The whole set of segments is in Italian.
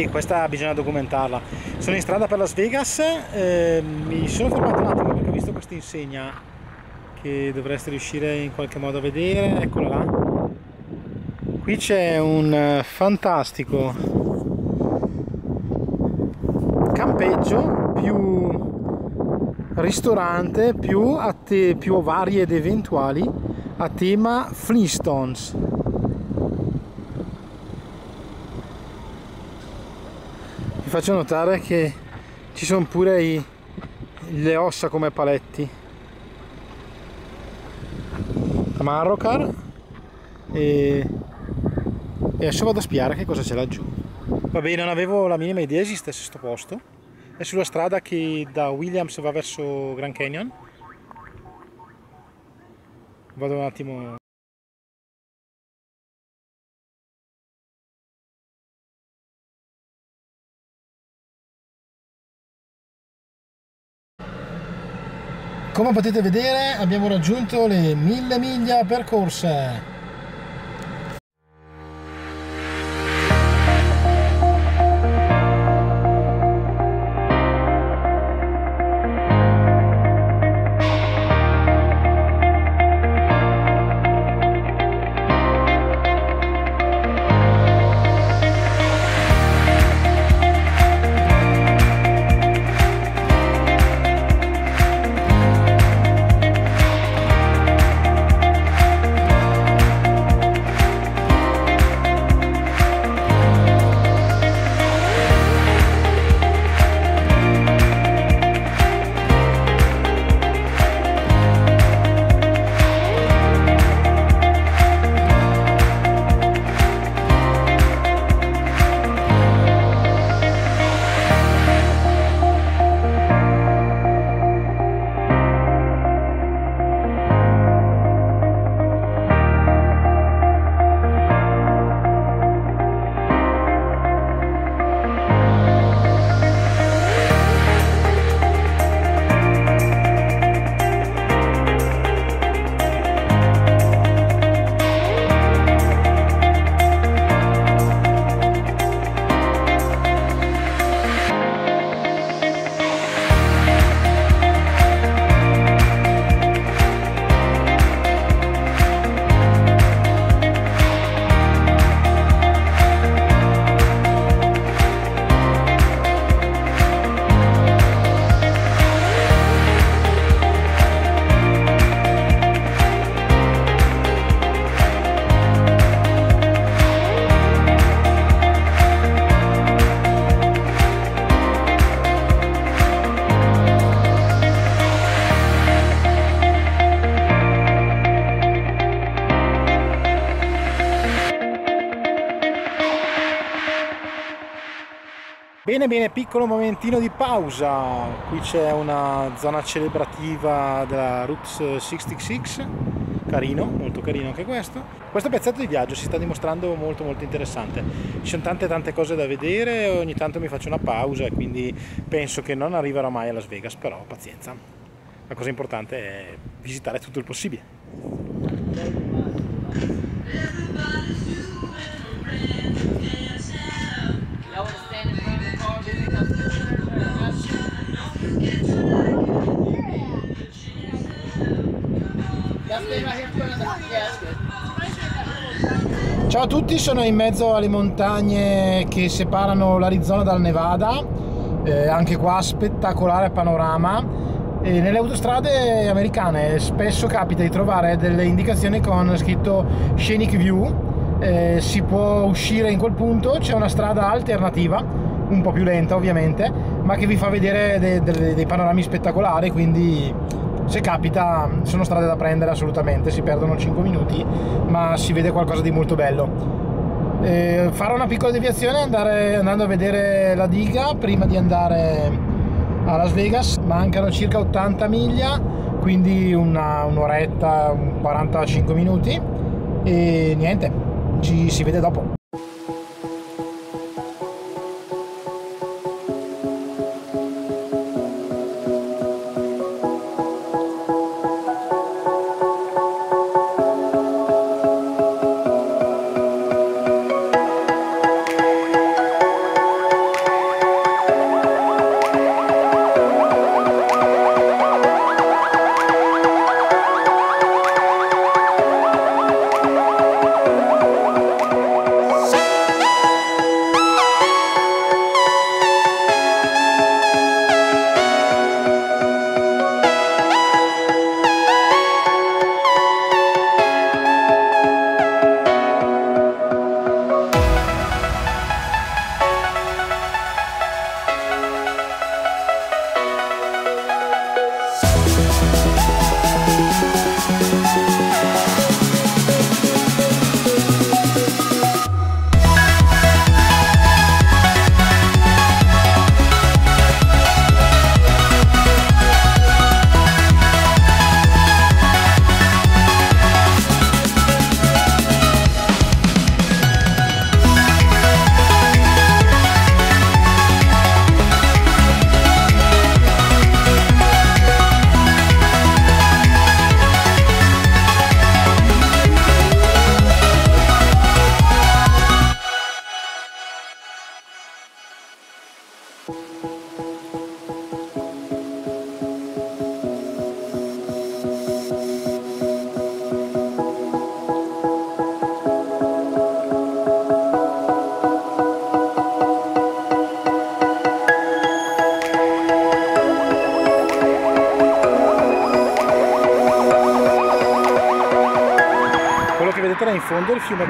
Vabbè, questa bisogna documentarla. Sono in strada per Las Vegas, eh, mi sono fermato un attimo perché ho visto questa insegna che dovreste riuscire in qualche modo a vedere, eccola là. Qui c'è un fantastico campeggio più ristorante più, più varie ed eventuali a tema Flintstones vi faccio notare che ci sono pure i, le ossa come paletti. Marrocar e, e adesso vado a spiare che cosa c'è laggiù. Vabbè non avevo la minima idea esistesse questo posto. È sulla strada che da Williams va verso Grand Canyon. Vado un attimo Come potete vedere abbiamo raggiunto le mille miglia percorse. Bene bene, piccolo momentino di pausa, qui c'è una zona celebrativa della Route 66, carino, molto carino anche questo. Questo pezzetto di viaggio si sta dimostrando molto molto interessante, ci sono tante tante cose da vedere, ogni tanto mi faccio una pausa e quindi penso che non arriverò mai a Las Vegas, però pazienza, la cosa importante è visitare tutto il possibile. Ciao a tutti, sono in mezzo alle montagne che separano l'Arizona dal Nevada, eh, anche qua spettacolare panorama. E nelle autostrade americane spesso capita di trovare delle indicazioni con scritto Scenic View, eh, si può uscire in quel punto, c'è una strada alternativa, un po' più lenta ovviamente, ma che vi fa vedere dei, dei, dei panorami spettacolari, quindi se capita sono strade da prendere assolutamente, si perdono 5 minuti ma si vede qualcosa di molto bello. Eh, farò una piccola deviazione andare, andando a vedere la diga prima di andare a Las Vegas, mancano circa 80 miglia, quindi un'oretta, 45 minuti e niente, ci si vede dopo.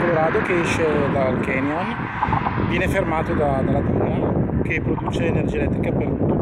Colorado che esce dal canyon, viene fermato da, dalla diga che produce energia elettrica per tutto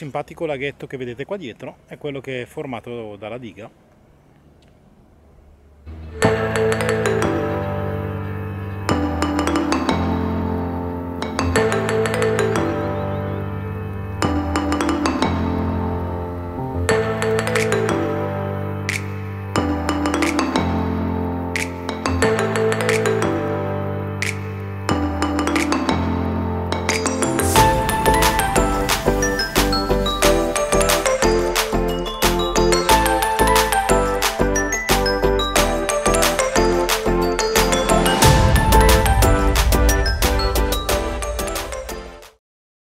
simpatico laghetto che vedete qua dietro è quello che è formato dalla diga.